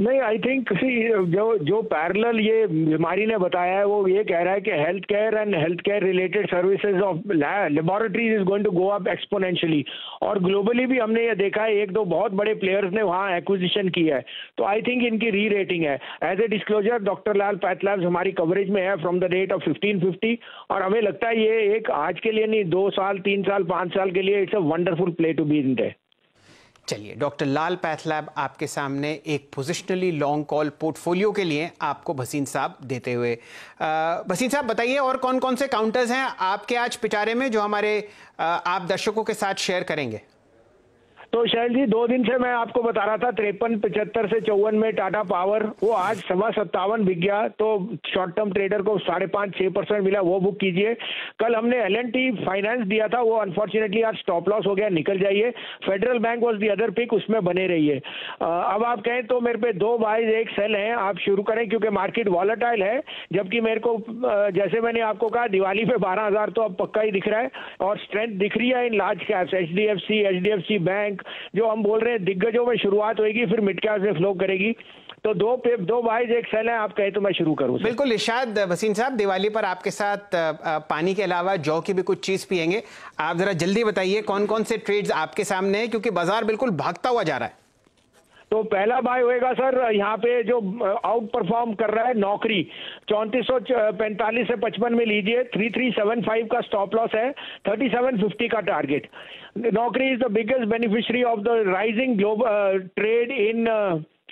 नहीं I think जो जो पैरेलल ये बीमारी ने बताया है, वो ये कह रहा है कि health care and health care related services of laboratories is going to go up exponentially और ग्लोबली भी हमने ये देखा है, एक दो बहुत बड़े प्लेयर्स ने वहाँ एक्विजिशन किया है। तो आई थिंक इनकी री रेटिंग है as a disclosure doctor Lal pathlabs हमारी कवरेज में है from the date of fifteen fifty और हमें लगता है ये एक आज के लिए नहीं, दो साल, तीन साल, पाँच साल के लिए it's a wonderful play to be in day चलिए, डॉक्टर लाल पैथलैब आपके सामने एक पोजिशनली लॉन्ग कॉल पोर्टफोलियो के लिए आपको भसीन साहब देते हुए भसीन साहब बताइए और कौन कौन से काउंटर्स हैं आपके आज पिटारे में जो हमारे आप दर्शकों के साथ शेयर करेंगे? तो शैल जी, दो दिन से मैं आपको बता रहा था, तिरपन पचहत्तर से चौवन में टाटा पावर, वो आज सवा सत्तावन बिक गया तो शॉर्ट टर्म ट्रेडर को साढ़े पाँच छः परसेंट मिला, वो बुक कीजिए। कल हमने एल एन टी फाइनेंस दिया था, वो अनफॉर्चुनेटली आज स्टॉप लॉस हो गया, निकल जाइए। Federal bank was the other pick उसमें बने रहिए। अब आप कहें तो मेरे पे दो बाइज एक सेल हैं, आप शुरू करें, क्योंकि मार्केट वॉलेटाइल है, जबकि मेरे को जैसे मैंने आपको कहा, दिवाली पे बारह हज़ार तो अब पक्का ही दिख रहा है, और स्ट्रेंथ दिख रही है in large caps H D F C H D F C bank जो हम बोल रहे हैं, दिग्गजों में शुरुआत होगी फिर मिड कैप में फ्लो करेगी। तो दो पे, दो बाइज एक सेल है, आप कहे तो मैं शुरू करूँ बिल्कुल इशाद वसीम साहब, दिवाली पर आपके साथ पानी के अलावा जौ की भी कुछ चीज़ पियेंगे। आप जरा जल्दी बताइए कौन कौन से ट्रेड्स आपके सामने हैं? क्योंकि बाज़ार बिल्कुल भागता हुआ जा रहा है। तो पहला बाय होएगा, सर, यहाँ पे जो आउट परफॉर्म कर रहा है नौकरी। चौंतीस सौ पैंतालीस से पचपन में लीजिए थ्री थ्री सेवन फाइव का स्टॉप लॉस है थर्टी सेवन फिफ्टी का target Naukri is the biggest beneficiary of the rising global trade in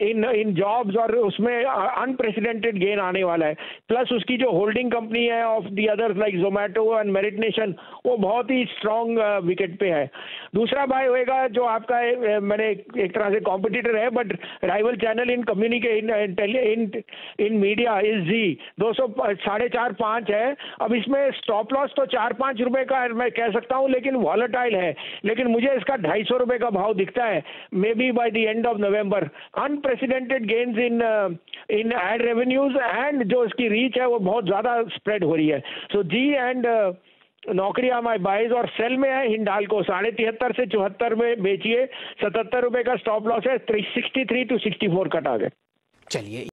in in jobs और उसमें अनप्रेसिडेंटेड गेन आने वाला है। प्लस उसकी जो होल्डिंग कंपनी है of the others like Zomato and merit nation वो बहुत ही स्ट्रॉन्ग विकेट पे है। दूसरा बाय होएगा जो आपका मैंने एक तरह से कॉम्पिटिटर है but rival channel in कम्युनिके in in media is Zee दो सौ साढ़े चार पाँच है। अब इसमें स्टॉप लॉस तो चार पाँच रुपए का मैं कह सकता हूँ, लेकिन वॉलेटाइल है। लेकिन मुझे इसका ढाई सौ रुपए का भाव दिखता है। Maybe by the end of November un unprecedented gains in in ad revenues and जो इसकी रीच है, वो बहुत ज़्यादा स्प्रेड हो रही है। सो जी एंड नौकरी माई बाईस और सेल में है, हिंडाल को साढ़े तिहत्तर से चौहत्तर में बेचिए, सतहत्तर रुपए का स्टॉप लॉस है sixty three two sixty four कटा गए चलिए।